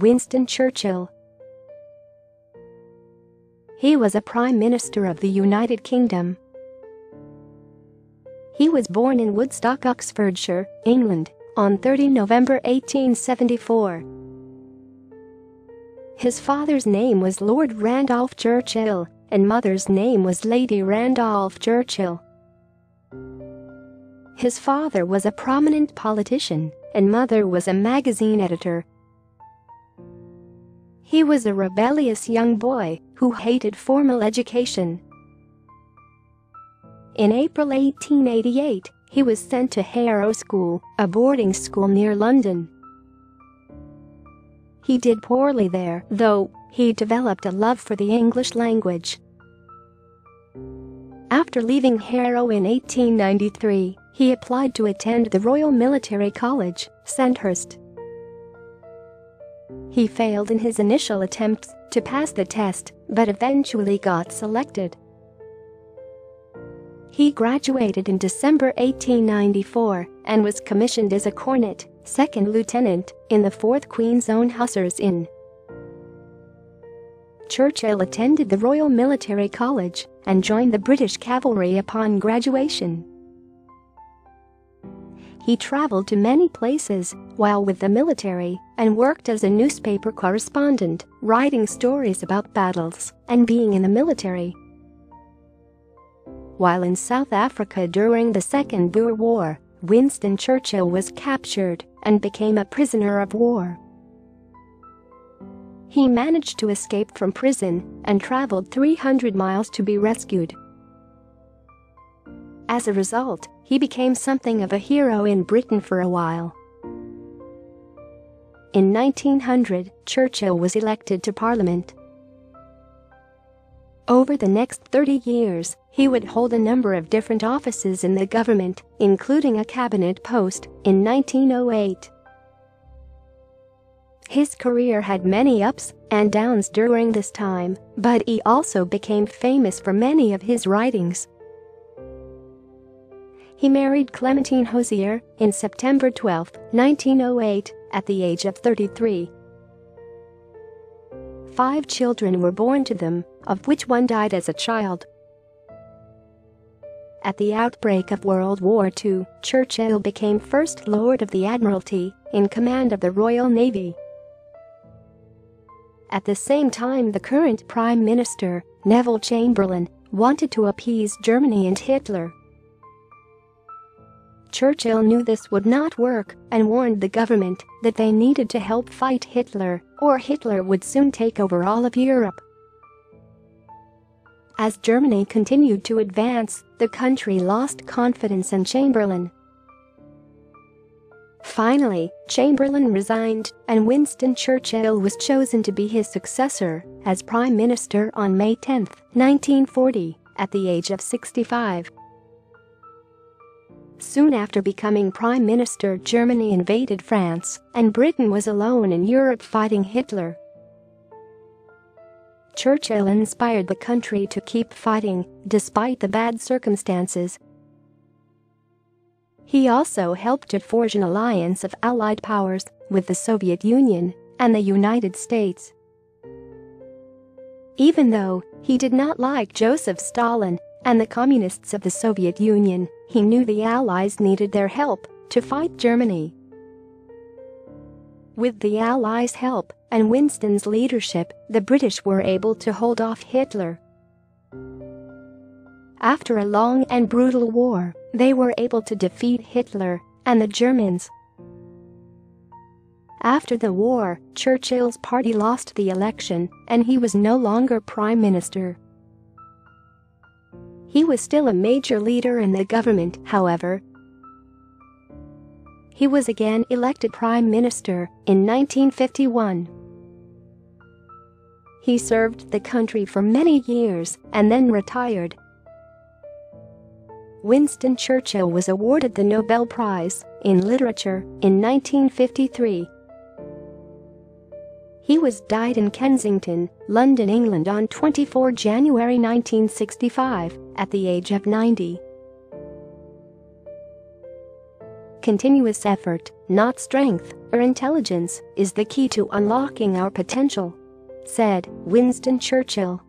Winston Churchill. He was a Prime Minister of the United Kingdom. He was born in Woodstock, Oxfordshire, England, on 30 November 1874. His father's name was Lord Randolph Churchill, and mother's name was Lady Randolph Churchill. His father was a prominent politician, and mother was a magazine editor. He was a rebellious young boy who hated formal education. In April 1888, he was sent to Harrow School, a boarding school near London. He did poorly there, though, he developed a love for the English language. After leaving Harrow in 1893, he applied to attend the Royal Military College, Sandhurst. He failed in his initial attempts to pass the test, but eventually got selected. He graduated in December 1894 and was commissioned as a cornet, second lieutenant, in the 4th Queen's Own Hussars in. Churchill attended the Royal Military College and joined the British Cavalry upon graduation. He traveled to many places while with the military and worked as a newspaper correspondent, writing stories about battles and being in the military. While in South Africa during the Second Boer War, Winston Churchill was captured and became a prisoner of war. He managed to escape from prison and traveled 300 miles to be rescued. As a result, he became something of a hero in Britain for a while. In 1900, Churchill was elected to Parliament. Over the next 30 years, he would hold a number of different offices in the government, including a cabinet post in 1908. His career had many ups and downs during this time, but he also became famous for many of his writings. He married Clementine Hosier in September 12, 1908, at the age of 33. Five children were born to them, of which one died as a child. At the outbreak of World War II, Churchill became First Lord of the Admiralty, in command of the Royal Navy. At the same time the current Prime Minister, Neville Chamberlain, wanted to appease Germany and Hitler. Churchill knew this would not work and warned the government that they needed to help fight Hitler or Hitler would soon take over all of Europe. As Germany continued to advance, the country lost confidence in Chamberlain. Finally, Chamberlain resigned and Winston Churchill was chosen to be his successor as Prime Minister on May 10, 1940, at the age of 65. Soon after becoming Prime Minister Germany invaded France, and Britain was alone in Europe fighting Hitler. Churchill inspired the country to keep fighting, despite the bad circumstances. He also helped to forge an alliance of Allied powers with the Soviet Union and the United States. Even though he did not like Joseph Stalin and the communists of the Soviet Union, he knew the Allies needed their help to fight Germany. With the Allies' help and Winston's leadership, the British were able to hold off Hitler. After a long and brutal war, they were able to defeat Hitler and the Germans. After the war, Churchill's party lost the election and he was no longer prime minister. He was still a major leader in the government, however. He was again elected prime minister in 1951. He served the country for many years and then retired. Winston Churchill was awarded the Nobel Prize in Literature in 1953 he was died in Kensington, London, England on 24 January 1965 at the age of 90. Continuous effort not strength or intelligence, is the key to unlocking our potential. Said Winston Churchill.